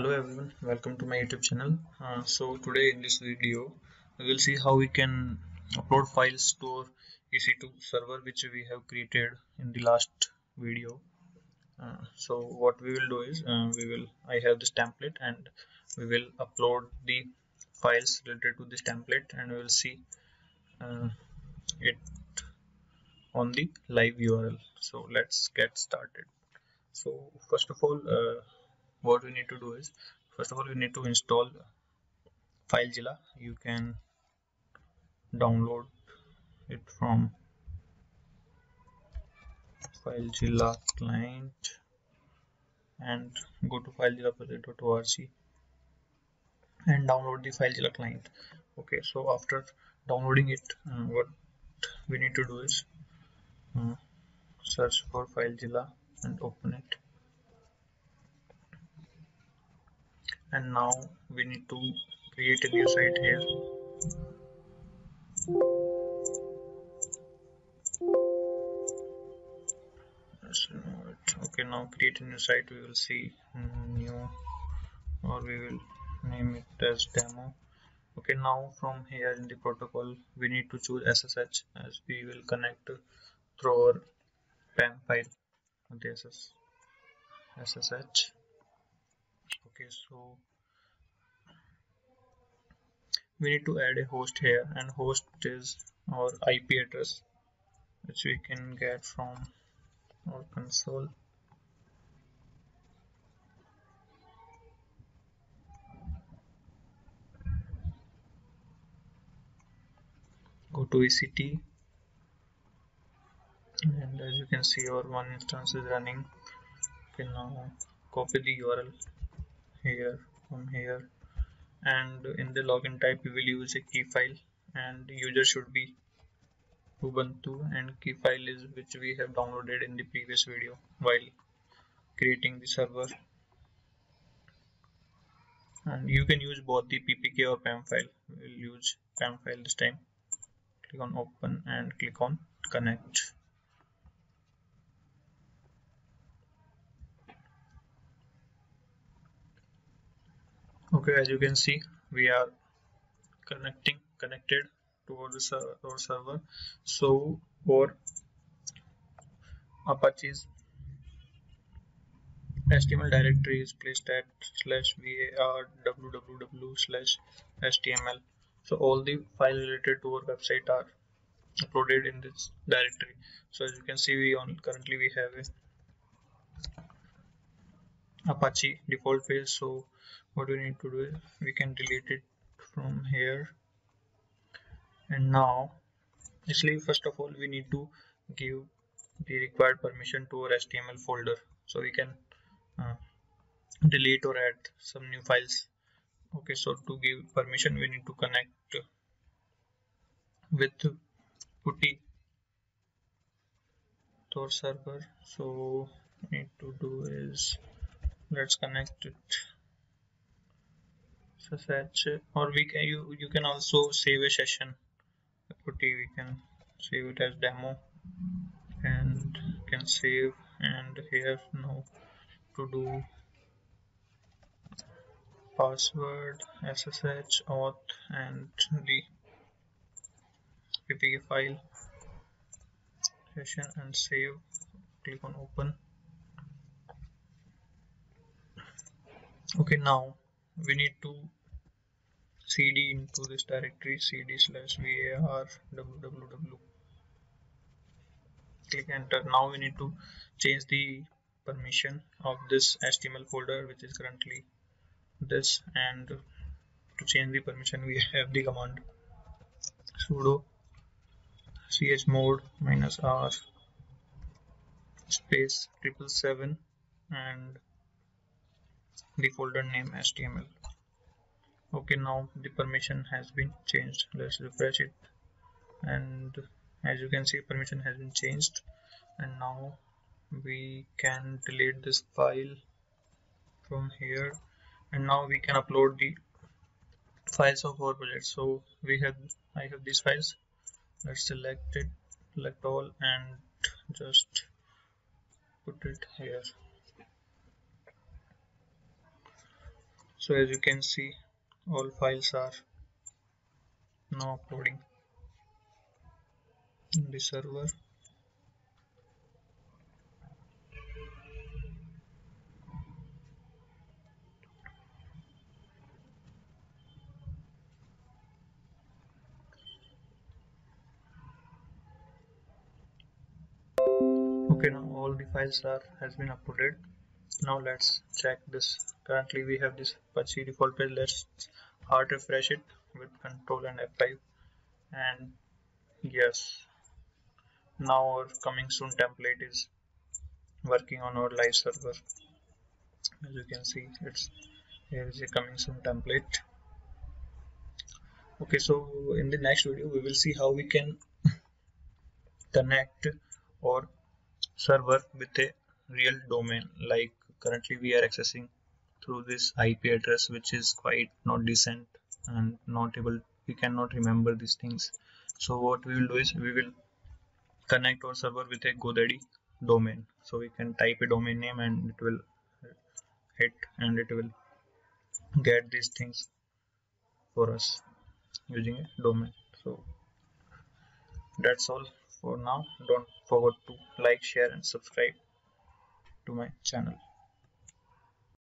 hello everyone. Welcome to my youtube channel. Uh, so today in this video we will see how we can upload files to our ec2 server which we have created in the last video. Uh, so what we will do is uh, we will i have this template and we will upload the files related to this template and we will see uh, it on the live url so let's get started. So first of all uh, what we need to do is first of all we need to install FileZilla you can download it from FileZilla client and go to filezilla filezilla.org and download the FileZilla client. Okay so after downloading it uh, what we need to do is uh, search for FileZilla and open it and now we need to create a new site here. Okay now create a new site. We will see new or we will name it as demo. Okay now from here in the protocol we need to choose SSH as we will connect through our PEM file. Is SSH okay so we need to add a host here and host is our IP address which we can get from our console. Go to EC2 and as you can see our one instance is running. Okay now copy the url here from here. And in the login type we will use a key file and user should be ubuntu. And key file is which we have downloaded in the previous video while creating the server. And you can use both the ppk or pem file. We'll use pem file this time. Click on open and click on connect okay as you can see we are connecting connected towards the our server. So for apache's html directory is placed at slash var www slash html so all the files related to our website are uploaded in this directory. So as you can see we on currently we have a apache default page so what we need to do is we can delete it from here. And now actually first of all we need to give the required permission to our html folder. So we can uh, delete or add some new files. Okay so to give permission we need to connect with putty to our server. So need to do is let's connect it. Fetch or we can you you can also save a session. Putty we can save it as demo. And can save and here now to do. Password ssh auth and the ppk file. Session and save. Click on open okay now we need to cd into this directory cd slash var www click enter. Now we need to change the permission of this html folder which is currently this and to change the permission we have the command sudo chmod minus r space triple seven and the folder name html okay now the permission has been changed. Let's refresh it. And as you can see permission has been changed. And now we can delete this file from here. And now we can upload the files of our project. So we have I have these files. Let's select it select all and just put it here so as you can see all files are now uploading in the server. Okay now all the files are has been uploaded now let's check this. Currently we have this Apache default page. Let's hard refresh it with control and F5 and yes. Now our coming soon template is working on our live server. As you can see it's here is a coming soon template. Okay so in the next video we will see how we can connect or server with a real domain like currently we are accessing through this IP address which is quite not decent and not able we cannot remember these things. So what we will do is we will connect our server with a GoDaddy domain. So we can type a domain name and it will hit and it will get these things for us using a domain. So that's all for now. Don't forget to like share and subscribe to my channel